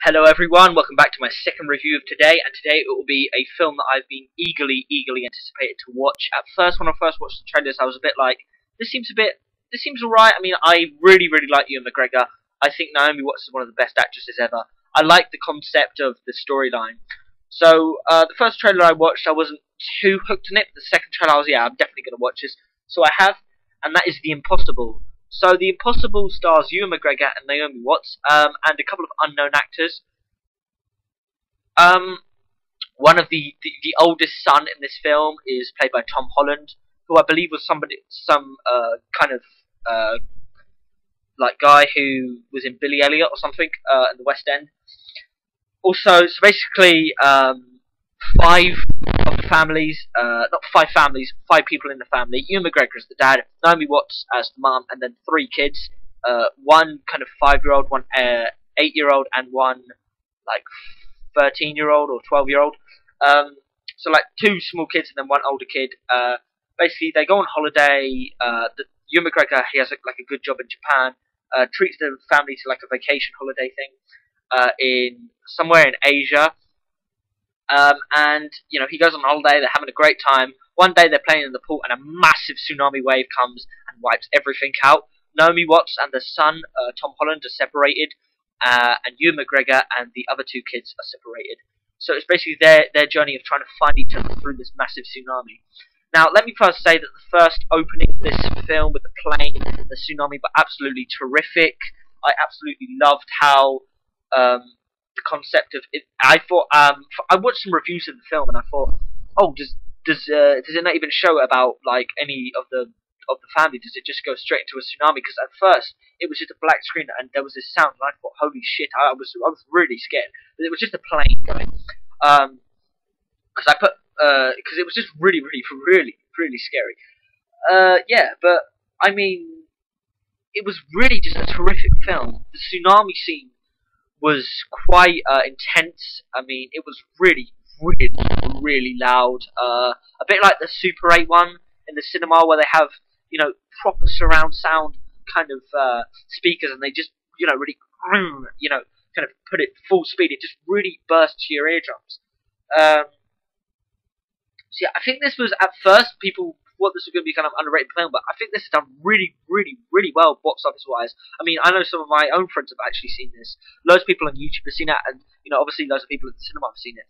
Hello everyone, welcome back to my second review of today, and today it will be a film that I've been eagerly, eagerly anticipated to watch. At first, when I first watched the trailers, I was a bit like, this seems a bit, this seems alright. I mean, I really, really like Ewan McGregor. I think Naomi Watts is one of the best actresses ever. I like the concept of the storyline. So, uh, the first trailer I watched, I wasn't too hooked on it. The second trailer, I was, yeah, I'm definitely going to watch this. So I have, and that is The Impossible. So The Impossible stars Ewan McGregor and Naomi Watts, um, and a couple of unknown actors. Um, one of the, the, the oldest son in this film is played by Tom Holland, who I believe was somebody some uh, kind of uh, like guy who was in Billy Elliot or something uh, in the West End. Also, so basically, um, five families, uh, not five families, five people in the family. Ewan McGregor is the dad, Naomi Watts as the mum, and then three kids. Uh, one kind of five-year-old, one uh, eight-year-old, and one like thirteen-year-old or twelve-year-old. Um, so like two small kids and then one older kid. Uh, basically, they go on holiday. Uh, the, Ewan McGregor he has a, like a good job in Japan. Uh, treats the family to like a vacation holiday thing uh, in somewhere in Asia. Um, and you know he goes on holiday. They're having a great time. One day they're playing in the pool, and a massive tsunami wave comes and wipes everything out. Naomi Watts and the son, uh, Tom Holland, are separated, uh, and Ewan McGregor and the other two kids are separated. So it's basically their their journey of trying to find each other through this massive tsunami. Now, let me first say that the first opening of this film with the plane, the tsunami, were absolutely terrific. I absolutely loved how um, the concept of it. I thought um, I watched some reviews of the film and I thought, oh, does does uh, does it not even show about like any of the of the family? Does it just go straight into a tsunami? Because at first it was just a black screen and there was this sound, and I thought, holy shit! I was I was really scared. But it was just a plane going. Um, because I put because uh, it was just really, really, really, really scary. Uh, yeah, but I mean, it was really just a terrific film. The tsunami scene was quite uh, intense. I mean, it was really, really, really loud. Uh, a bit like the Super 8 one in the cinema where they have, you know, proper surround sound kind of uh, speakers and they just, you know, really, you know, kind of put it full speed. It just really bursts your eardrums. Um, so yeah, I think this was at first people thought this was going to be kind of underrated film, but I think this has done really, really, really well box office wise. I mean, I know some of my own friends have actually seen this. Loads of people on YouTube have seen it, and you know, obviously, loads of people at the cinema have seen it.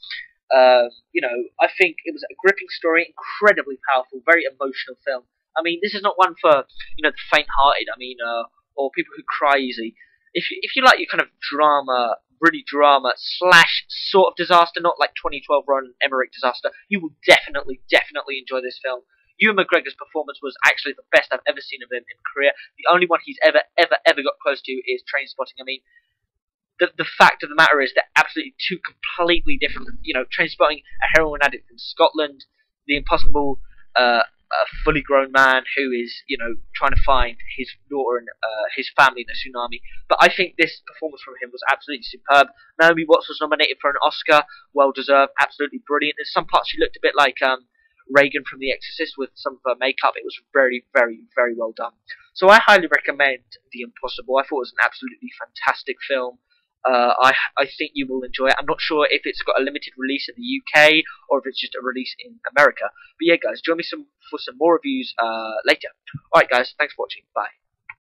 Um, you know, I think it was a gripping story, incredibly powerful, very emotional film. I mean, this is not one for you know the faint-hearted. I mean, uh, or people who cry easy. If you if you like your kind of drama really drama slash sort of disaster, not like 2012 Roland Emmerich disaster, you will definitely, definitely enjoy this film. Ewan McGregor's performance was actually the best I've ever seen of him in career. The only one he's ever, ever, ever got close to is Trainspotting. I mean, the, the fact of the matter is they're absolutely two completely different. You know, Trainspotting, a heroin addict in Scotland, The Impossible, uh, a fully grown man who is, you know, trying to find his daughter and uh, his family in a tsunami. But I think this performance from him was absolutely superb. Naomi Watts was nominated for an Oscar, well deserved, absolutely brilliant. In some parts, she looked a bit like um, Regan from The Exorcist with some of her makeup. It was very, very, very well done. So I highly recommend The Impossible. I thought it was an absolutely fantastic film. Uh, I I think you will enjoy it. I'm not sure if it's got a limited release in the UK or if it's just a release in America. But yeah, guys, join me some for some more reviews uh, later. Alright, guys, thanks for watching. Bye.